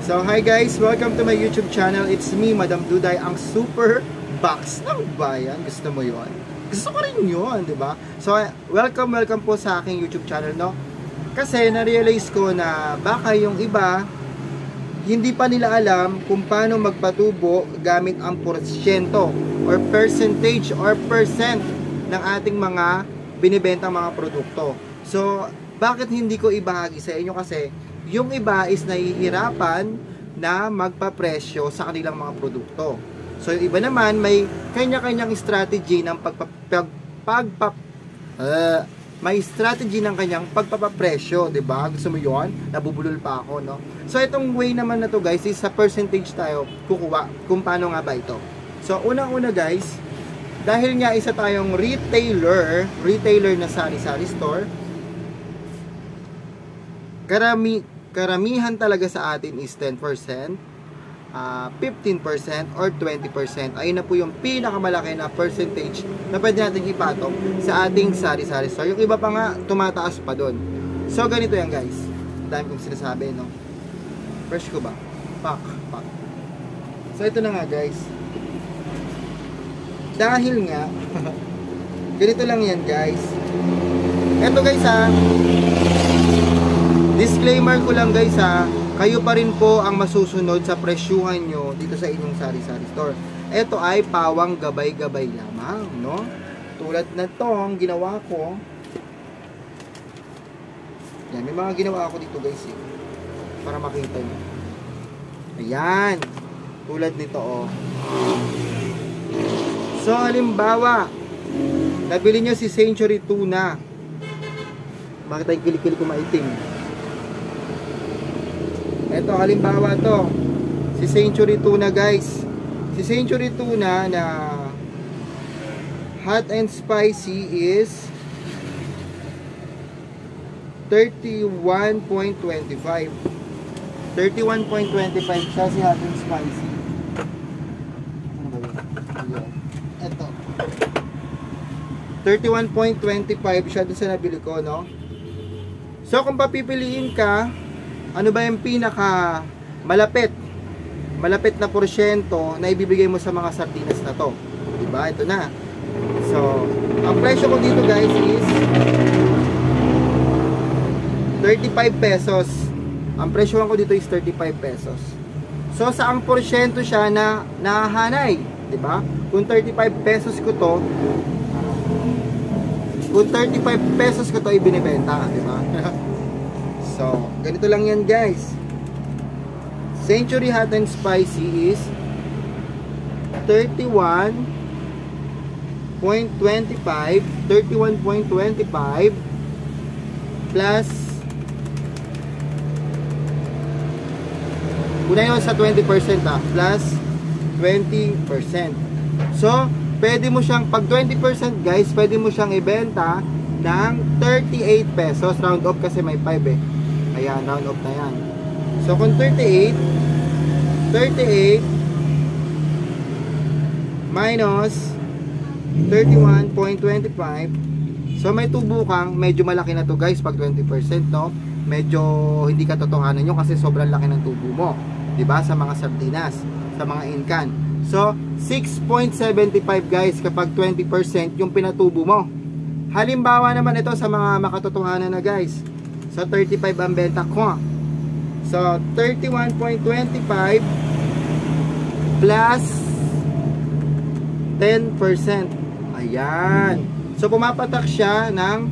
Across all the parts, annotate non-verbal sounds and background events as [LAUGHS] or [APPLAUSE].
So, hi guys! Welcome to my YouTube channel. It's me, Madam Duday, ang super box ng bayan. Gusto mo yon? Gusto ko rin yun, di ba? So, welcome, welcome po sa aking YouTube channel, no? Kasi, na-realize ko na baka yung iba, hindi pa nila alam kung paano magpatubo gamit ang porsyento or percentage or percent ng ating mga binibentang mga produkto. So, bakit hindi ko ibahagi sa inyo? Kasi, yung iba is nahihirapan na magpapresyo sa kanilang mga produkto. So, yung iba naman may kanya-kanyang strategy ng pagpap pagpap uh, may strategy ng kanyang pagpapapresyo, 'di ba? Gusto mo 'yon? Nabubulol pa ako, no? So, itong way naman na to, guys, is sa percentage tayo kukuha kung paano nga ba ito. So, unang-una, guys, dahil nga isa tayong retailer, retailer na sari-sari store, karami, karamihan talaga sa atin is 10%, uh, 15% or 20%. Ayun na po yung pinakamalaki na percentage na pwede natin ipatong sa ating sari-sari store. Yung iba pa nga, tumataas pa doon. So, ganito yan guys. Dami kong sinasabi, no? Fresh ko ba? Pak, pak. So, ito na nga guys. Dahil nga, [LAUGHS] ganito lang yan guys. Ito guys ha, Disclaimer ko lang guys ha, kayo pa rin po ang masusunod sa presyuhan nyo dito sa inyong sari-sari store. Ito ay pawang gabay-gabay lamang, no? Tulad na to ang ginawa ko. Yan, may mga ginawa ako dito guys eh. Para makita nyo. Ayan. Tulad nito oh. So, halimbawa, nabili nyo si Century Tuna. Bakit ay kilikili ko maitim? Ito, halimbawa to. Si Century Tuna, guys. Si Century Tuna na hot and spicy is 31.25. 31.25 siya si hot and spicy. Ito. 31.25 siya dun sa nabili ko, no? So, kung papipiliin ka, ano ba yung pinaka malapit malapit na porsyento na ibibigay mo sa mga sardinas na to? Diba? Ito na. So ang presyo ko dito guys is 35 pesos. Ang presyo ko dito is 35 pesos. So sa ang porsyento siya na nahanay diba? Kung 35 pesos ko to kung 35 pesos ko to ibinibenta diba [LAUGHS] So, ganito lang yan guys. Century Hot and Spicy is 31.25 31.25 plus Una yun sa 20% ah, plus 20%. So, pwede mo siyang, pag 20% guys, pwede mo siyang ibenta ng 38 pesos. Round off kasi may 5 eh. Ayan, round off na yan. So, kung 38, 38 minus 31.25 so may tubo kang medyo malaki na to guys pag 20% no? Medyo hindi katotohanan yun kasi sobrang laki ng tubo mo ba? Diba? sa mga sardinas sa mga inkan so 6.75 guys kapag 20% yung pinatubo mo. Halimbawa naman ito sa mga makatotohanan na guys So 35 ang benta ko. So 31.25 plus 10%. Ayan. So pumapatak siya ng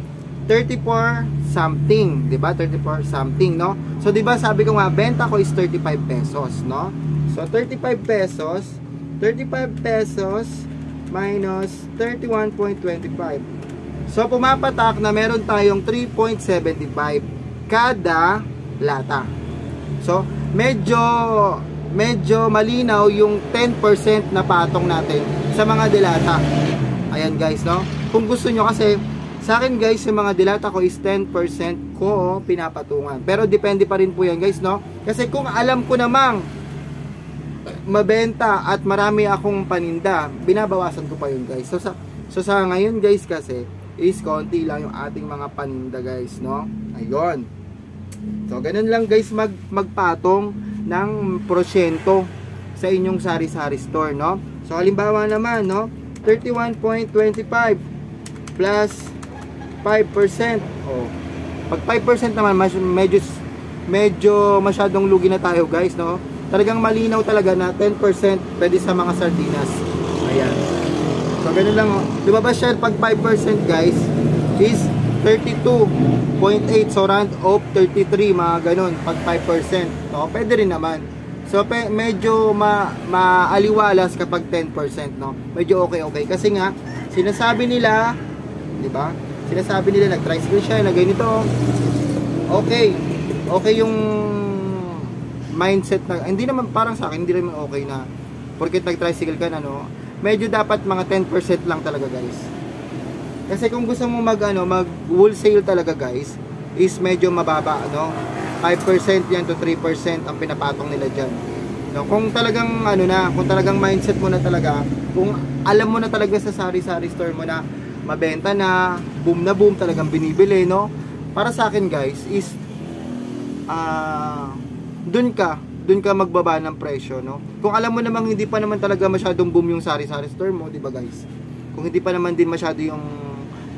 34 something, 'di ba? 34 something, no? So 'di ba sabi ko nga benta ko is 35 pesos, no? So 35 pesos, 35 pesos minus 31.25 So, pumapatak na meron tayong 3.75 kada lata. So, medyo medyo malinaw yung 10% na patong natin sa mga dilata. Ayan guys, no? Kung gusto nyo kasi, sa akin guys, yung mga dilata ko is 10% ko pinapatungan. Pero depende pa rin po yan guys, no? Kasi kung alam ko namang mabenta at marami akong paninda, binabawasan ko pa yun guys. So sa, so sa ngayon guys kasi, is konti lang yung ating mga paninda guys no ayun so ganun lang guys mag, magpatong ng prosyento sa inyong sari-sari store, no? So, halimbawa naman, no? 31.25 plus 5%. Oh. Pag 5% naman, medyo, medyo masyadong lugi na tayo, guys, no? Talagang malinaw talaga na 10% pwede sa mga sardinas. Ayan. So, ganun lang, oh. Lumabas siya pag 5%, guys, is 32.8 so round of 33 mga ganun pag 5% no pwede rin naman. So pe, medyo ma, maaliwalas kapag 10% no? Medyo okay okay kasi nga sinasabi nila di ba? Sinasabi nila nag tricycle siya na ganito okay. Okay yung mindset na hindi naman parang sa akin hindi naman okay na porket nag tricycle ka na no medyo dapat mga 10% lang talaga guys kasi kung gusto mo mag ano, mag wholesale talaga guys, is medyo mababa ano. 5% yan to 3% ang pinapatong nila diyan. No, kung talagang ano na, kung talagang mindset mo na talaga, kung alam mo na talaga sa sari-sari store mo na mabenta na, boom na boom talagang binibili, no? Para sa akin guys is ah uh, dun ka, dun ka magbaba ng presyo, no? Kung alam mo namang hindi pa naman talaga masyadong boom yung sari-sari store mo, 'di ba guys? Kung hindi pa naman din masyado yung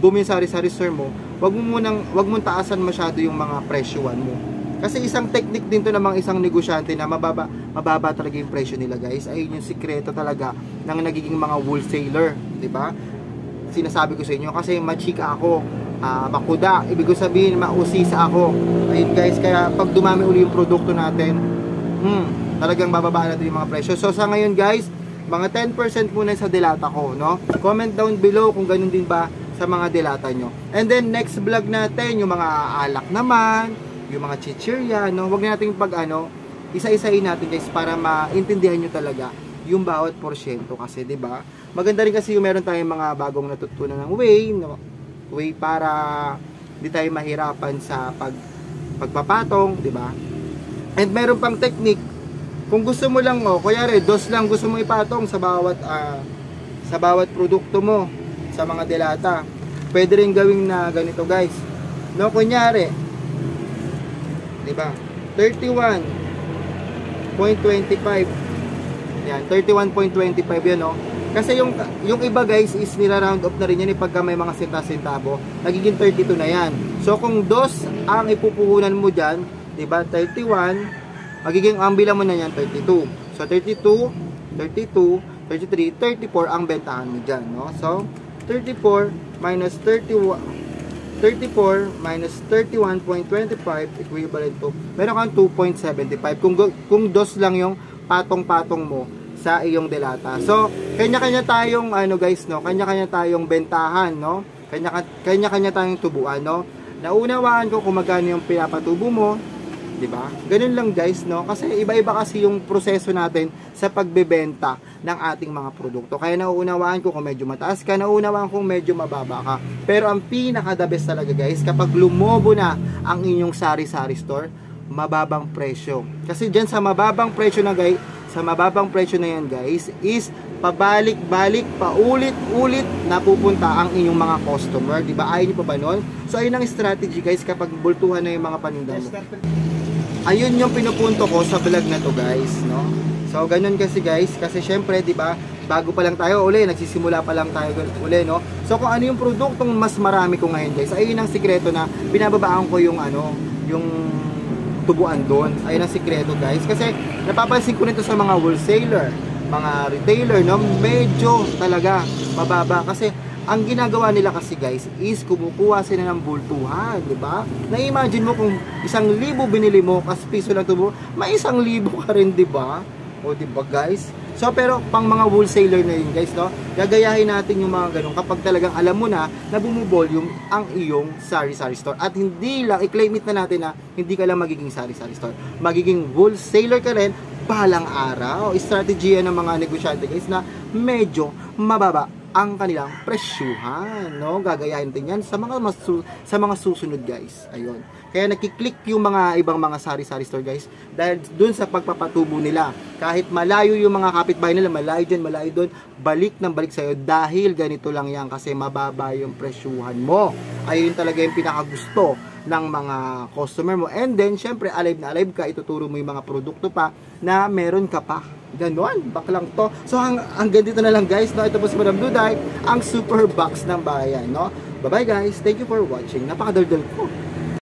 boom yung sari-sari store mo, wag mo munang wag mong taasan masyado yung mga presyoan mo. Kasi isang technique din to namang isang negosyante na mababa mababa talaga yung presyo nila, guys. Ayun yung sikreto talaga ng nagiging mga wholesaler, 'di ba? Sinasabi ko sa inyo kasi machika ako, uh, makuda, ibig ko sabihin mausisa ako. Ayun guys, kaya pag dumami uli yung produkto natin, hmm, talagang bababa natin yung mga presyo. So sa ngayon guys, mga 10% muna sa dilata ko, no? Comment down below kung ganun din ba sa mga dilata nyo. And then next vlog natin, yung mga alak naman, yung mga chichirya, no? Huwag natin pag ano, isa-isahin natin guys para maintindihan nyo talaga yung bawat porsyento kasi 'di ba? Maganda rin kasi yung meron tayong mga bagong natutunan ng way, no? Way para hindi tayo mahirapan sa pag pagpapatong, 'di ba? And meron pang technique kung gusto mo lang oh, kuya dos lang gusto mo ipatong sa bawat uh, sa bawat produkto mo sa mga delata. Pwede rin gawing na ganito guys. No, kunyari, di ba? 31.25 yan, 31.25 yan, no? Kasi yung, yung iba guys is nira-round up na rin yan eh, pagka may mga senta-sentabo. Nagiging 32 na yan. So kung dos ang ipupuhunan mo dyan, di ba 31, magiging ang bilang mo na yan 32. So 32, 32, 33, 34 ang bentahan mo dyan, no? So 34 minus 31 34 minus 31.25 equivalent to meron kang 2.75 kung kung dos lang yung patong-patong mo sa iyong delata. So, kanya-kanya tayong ano guys, no? Kanya-kanya tayong bentahan, no? Kanya-kanya tayong tubuan, no? Naunawaan ko kung magkano yung pinapatubo mo, 'di ba? Ganun lang guys, no? Kasi iba-iba kasi yung proseso natin sa pagbebenta ng ating mga produkto. Kaya nauunawaan ko kung medyo mataas ka, nauunawaan kung medyo mababa ka. Pero ang pinaka the best talaga guys, kapag lumobo na ang inyong sari-sari store, mababang presyo. Kasi diyan sa mababang presyo na guys, sa mababang presyo na yan guys, is pabalik-balik, paulit-ulit napupunta ang inyong mga customer. Di ba? Ayaw niyo pa ba nun? So, ayun ang strategy guys kapag bultuhan na yung mga paninda mo ayun yung pinupunto ko sa vlog na to guys no? So ganun kasi guys kasi syempre di ba bago pa lang tayo uli nagsisimula pa lang tayo uli no? So kung ano yung produktong mas marami ko ngayon guys ayun ang sikreto na binababaan ko yung ano yung tubuan doon. Ayun ang sikreto guys kasi napapansin ko nito sa mga wholesaler mga retailer no? Medyo talaga mababa kasi ang ginagawa nila kasi guys is kumukuha sila ng bultuhan, di ba? Na-imagine mo kung isang libo binili mo, kas piso lang tubo, may isang libo ka rin, di ba? O di ba guys? So pero pang mga wholesaler na yun guys, no? Gagayahin natin yung mga ganun kapag talagang alam mo na na bumuvolume ang iyong sari-sari store. At hindi lang, i-claim it na natin na hindi ka lang magiging sari-sari store. Magiging wholesaler ka rin balang araw. Strategy ng mga negosyante guys na medyo mababa ang kanilang presyuhan, no? Gagayahin din 'yan sa mga masu sa mga susunod, guys. Ayun. Kaya nakiklik yung mga ibang mga sari-sari store guys dahil dun sa pagpapatubo nila. Kahit malayo yung mga kapitbahay nila, malayo dyan, malayo dun, balik ng balik sa'yo dahil ganito lang yan kasi mababa yung presyuhan mo. Ayun talaga yung pinakagusto ng mga customer mo. And then, syempre, alive na alive ka, ituturo mo yung mga produkto pa na meron ka pa. Ganon, baklang to. So, ang, hanggang dito na lang guys, no? Ito po si Madam Duday, ang super box ng bayan, no? Bye-bye guys, thank you for watching. Napakadaldal ko.